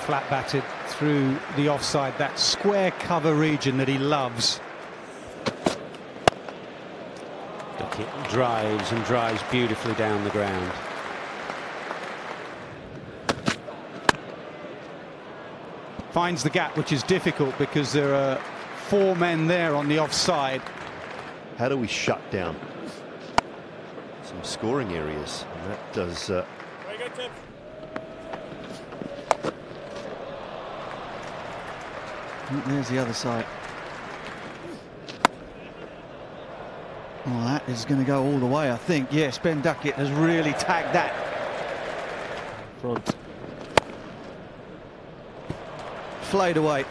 flat batted through the offside, that square cover region that he loves. Duckett drives and drives beautifully down the ground. Finds the gap, which is difficult because there are four men there on the offside. How do we shut down some scoring areas? And that does. Uh, Mm, there's the other side. Well, that is going to go all the way, I think. Yes, Ben Duckett has really tagged that. Front. Flayed away.